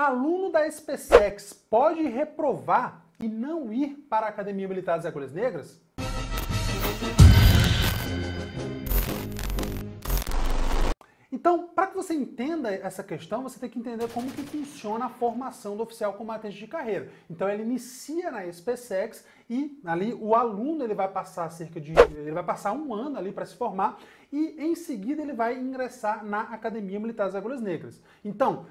Aluno da SPSEX pode reprovar e não ir para a Academia Militar das Agulhas Negras? Então, para que você entenda essa questão, você tem que entender como que funciona a formação do oficial combatente de carreira. Então, ele inicia na SPSEX e ali o aluno ele vai passar cerca de ele vai passar um ano ali para se formar e em seguida ele vai ingressar na Academia Militar das Agulhas Negras. Então,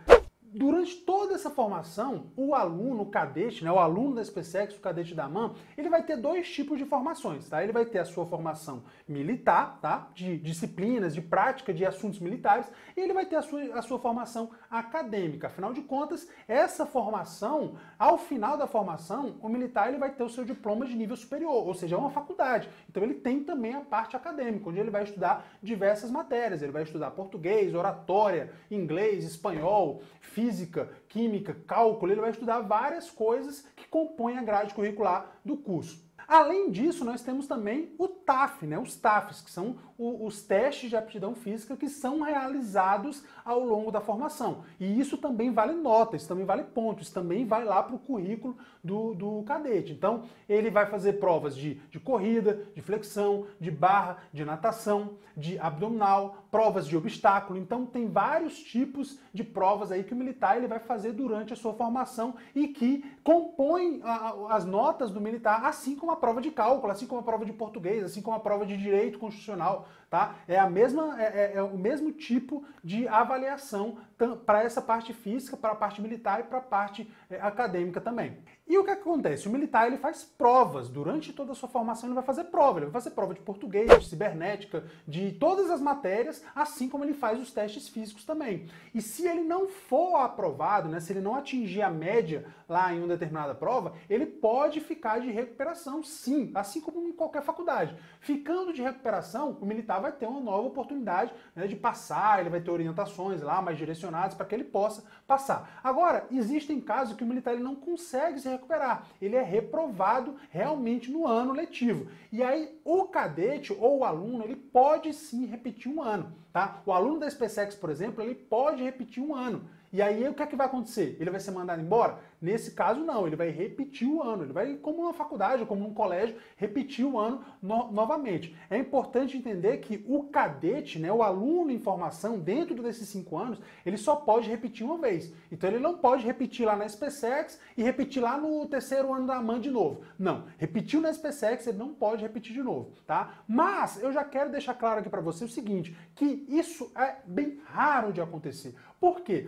durante toda essa formação, o aluno, o cadete, né, o aluno da SpaceX, o cadete da MAN, ele vai ter dois tipos de formações, tá? Ele vai ter a sua formação militar, tá? De disciplinas, de prática de assuntos militares, e ele vai ter a sua, a sua formação acadêmica. Afinal de contas, essa formação, ao final da formação, o militar ele vai ter o seu diploma de nível superior, ou seja, é uma faculdade. Então ele tem também a parte acadêmica, onde ele vai estudar diversas matérias. Ele vai estudar português, oratória, inglês, espanhol, física, química, cálculo, ele vai estudar várias coisas que compõem a grade curricular do curso. Além disso, nós temos também o TAF, né? os TAFs, que são os testes de aptidão física que são realizados ao longo da formação. E isso também vale nota, isso também vale pontos, isso também vai lá para o currículo do, do cadete. Então, ele vai fazer provas de, de corrida, de flexão, de barra, de natação, de abdominal, provas de obstáculo. Então, tem vários tipos de provas aí que o militar ele vai fazer durante a sua formação e que compõem as notas do militar, assim como a prova de cálculo, assim como a prova de português, assim como a prova de direito constitucional, tá? É a mesma, é, é, é o mesmo tipo de avaliação para essa parte física, para a parte militar e para a parte é, acadêmica também. E o que acontece? O militar ele faz provas. Durante toda a sua formação ele vai fazer prova. Ele vai fazer prova de português, de cibernética, de todas as matérias, assim como ele faz os testes físicos também. E se ele não for aprovado, né, se ele não atingir a média lá em uma determinada prova, ele pode ficar de recuperação, sim, assim como em qualquer faculdade. Ficando de recuperação, o militar vai ter uma nova oportunidade né, de passar, ele vai ter orientações lá mais direcionadas para que ele possa passar. Agora, existem casos que o militar ele não consegue se recuperar. Ele é reprovado realmente no ano letivo. E aí o cadete ou o aluno, ele pode sim repetir um ano, tá? O aluno da SpaceX, por exemplo, ele pode repetir um ano. E aí o que é que vai acontecer? Ele vai ser mandado embora? Nesse caso, não, ele vai repetir o ano, ele vai, como uma faculdade, como um colégio, repetir o ano no, novamente. É importante entender que o cadete, né, o aluno em formação, dentro desses cinco anos, ele só pode repetir uma vez. Então ele não pode repetir lá na SpaceX e repetir lá no terceiro ano da AMAN de novo. Não, repetiu na SpaceX, ele não pode repetir de novo, tá? Mas eu já quero deixar claro aqui para você o seguinte, que isso é bem raro de acontecer. Por quê?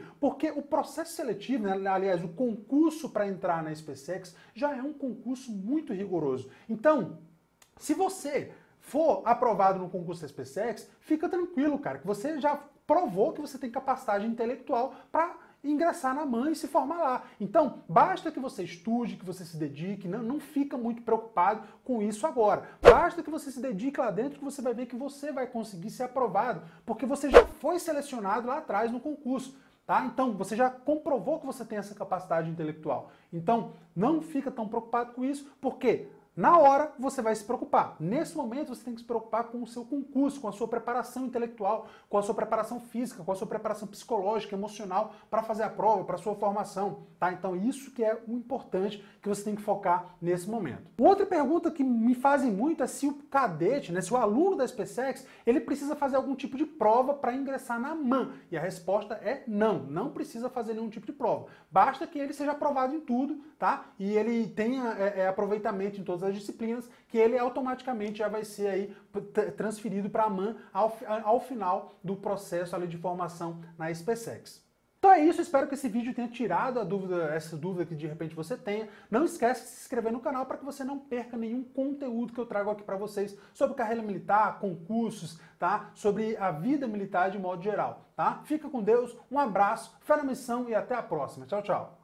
O processo seletivo, né, aliás, o concurso para entrar na SpaceX já é um concurso muito rigoroso. Então, se você for aprovado no concurso da SpaceX, fica tranquilo, cara, que você já provou que você tem capacidade intelectual para ingressar na mãe e se formar lá. Então, basta que você estude, que você se dedique, não, não fica muito preocupado com isso agora. Basta que você se dedique lá dentro que você vai ver que você vai conseguir ser aprovado, porque você já foi selecionado lá atrás no concurso. Tá? Então, você já comprovou que você tem essa capacidade intelectual. Então, não fica tão preocupado com isso, porque na hora você vai se preocupar. Nesse momento você tem que se preocupar com o seu concurso, com a sua preparação intelectual, com a sua preparação física, com a sua preparação psicológica, emocional para fazer a prova, para a sua formação, tá? Então isso que é o importante que você tem que focar nesse momento. Outra pergunta que me fazem muito é se o cadete, né, se o aluno da SpaceX, ele precisa fazer algum tipo de prova para ingressar na MAN. E a resposta é não, não precisa fazer nenhum tipo de prova. Basta que ele seja aprovado em tudo, tá? E ele tenha é, é, aproveitamento em todas as disciplinas, que ele automaticamente já vai ser aí transferido para a MAN ao, ao final do processo ali de formação na SpaceX. Então é isso, espero que esse vídeo tenha tirado a dúvida, essa dúvida que de repente você tenha. Não esquece de se inscrever no canal para que você não perca nenhum conteúdo que eu trago aqui para vocês sobre carreira militar, concursos, tá? Sobre a vida militar de modo geral, tá? Fica com Deus, um abraço, fé na missão e até a próxima. Tchau, tchau.